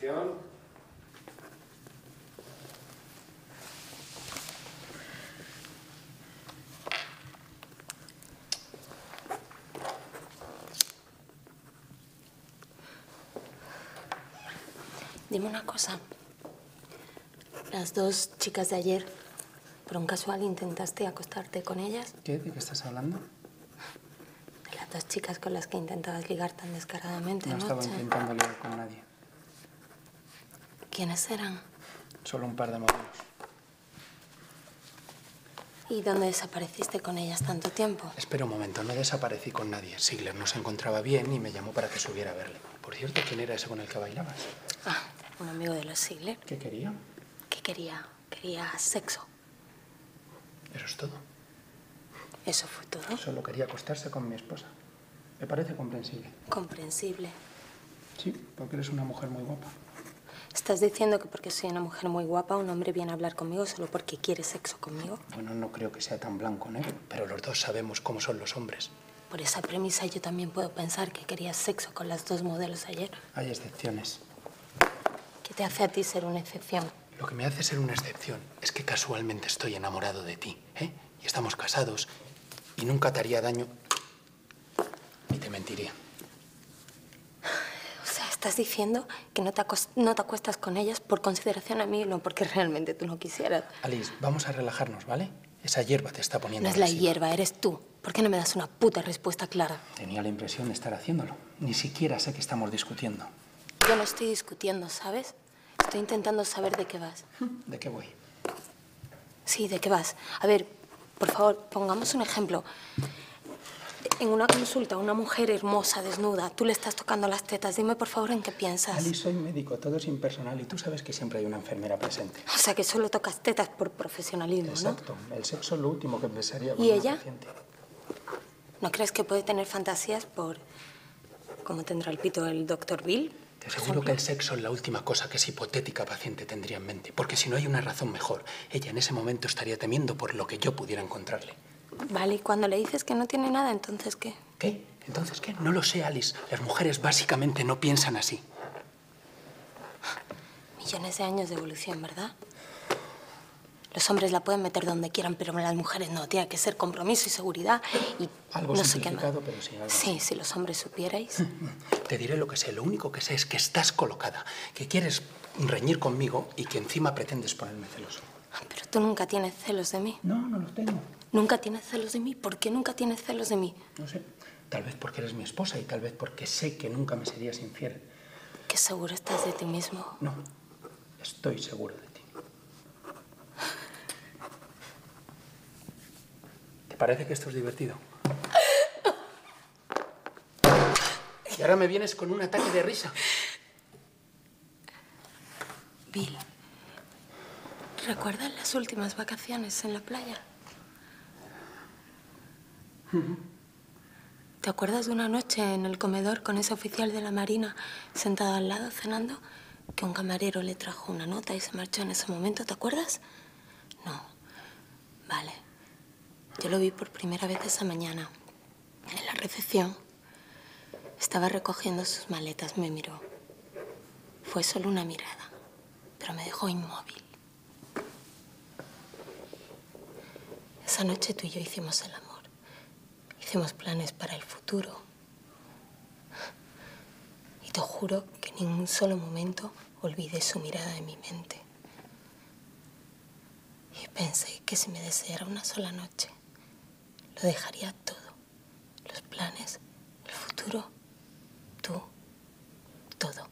Acción. Dime una cosa. Las dos chicas de ayer, por un casual intentaste acostarte con ellas. ¿Qué? ¿De qué estás hablando? De las dos chicas con las que intentabas ligar tan descaradamente No estaba anoche. intentando ligar con nadie. ¿Quiénes eran? Solo un par de modelos. ¿Y dónde desapareciste con ellas tanto tiempo? Espera un momento, no desaparecí con nadie. Sigler no se encontraba bien y me llamó para que subiera a verle. Por cierto, ¿quién era ese con el que bailabas? Ah, un amigo de los Sigler. ¿Qué quería? ¿Qué quería? Quería sexo. Eso es todo. ¿Eso fue todo? Solo quería acostarse con mi esposa. Me parece comprensible. Comprensible. Sí, porque eres una mujer muy guapa. ¿Estás diciendo que porque soy una mujer muy guapa, un hombre viene a hablar conmigo solo porque quiere sexo conmigo? Bueno, no creo que sea tan blanco negro, pero los dos sabemos cómo son los hombres. Por esa premisa yo también puedo pensar que querías sexo con las dos modelos ayer. Hay excepciones. ¿Qué te hace a ti ser una excepción? Lo que me hace ser una excepción es que casualmente estoy enamorado de ti, ¿eh? Y estamos casados y nunca te haría daño ni te mentiría. Estás diciendo que no te, no te acuestas con ellas por consideración a mí, no porque realmente tú no quisieras. Alice, vamos a relajarnos, ¿vale? Esa hierba te está poniendo No es la agresiva. hierba, eres tú. ¿Por qué no me das una puta respuesta clara? Tenía la impresión de estar haciéndolo. Ni siquiera sé que estamos discutiendo. Yo no estoy discutiendo, ¿sabes? Estoy intentando saber de qué vas. ¿De qué voy? Sí, ¿de qué vas? A ver, por favor, pongamos un ejemplo. En una consulta, una mujer hermosa, desnuda, tú le estás tocando las tetas. Dime, por favor, en qué piensas. Alice, soy médico, todo es impersonal y tú sabes que siempre hay una enfermera presente. O sea, que solo tocas tetas por profesionalismo, ¿no? Exacto. El sexo es lo último que pensaría con ¿Y una ella? paciente. ¿No crees que puede tener fantasías por cómo tendrá el pito el doctor Bill? Te aseguro que el sexo es la última cosa que esa hipotética paciente tendría en mente. Porque si no hay una razón mejor, ella en ese momento estaría temiendo por lo que yo pudiera encontrarle. Vale, y cuando le dices que no tiene nada, entonces ¿qué? ¿Qué? ¿Entonces qué? No lo sé, Alice. Las mujeres básicamente no piensan así. Millones de años de evolución, ¿verdad? Los hombres la pueden meter donde quieran, pero las mujeres no. Tiene que ser compromiso y seguridad y Algo no sé qué más. pero sí, algo Sí, si los hombres supierais. Te diré lo que sé. Lo único que sé es que estás colocada, que quieres reñir conmigo y que encima pretendes ponerme celoso. Tú nunca tienes celos de mí. No, no los tengo. ¿Nunca tienes celos de mí? ¿Por qué nunca tienes celos de mí? No sé. Tal vez porque eres mi esposa y tal vez porque sé que nunca me serías infiel. ¿Qué seguro estás de ti mismo? No, estoy seguro de ti. ¿Te parece que esto es divertido? Y ahora me vienes con un ataque de risa. Bill, ¿recuerdas las últimas vacaciones en la playa? ¿Te acuerdas de una noche en el comedor con ese oficial de la Marina sentado al lado cenando? Que un camarero le trajo una nota y se marchó en ese momento, ¿te acuerdas? No. Vale. Yo lo vi por primera vez esa mañana, en la recepción. Estaba recogiendo sus maletas, me miró. Fue solo una mirada, pero me dejó inmóvil. Esa noche tú y yo hicimos el amor. Hicimos planes para el futuro. Y te juro que en un solo momento olvidé su mirada en mi mente. Y pensé que si me deseara una sola noche, lo dejaría todo. Los planes, el futuro, tú, todo.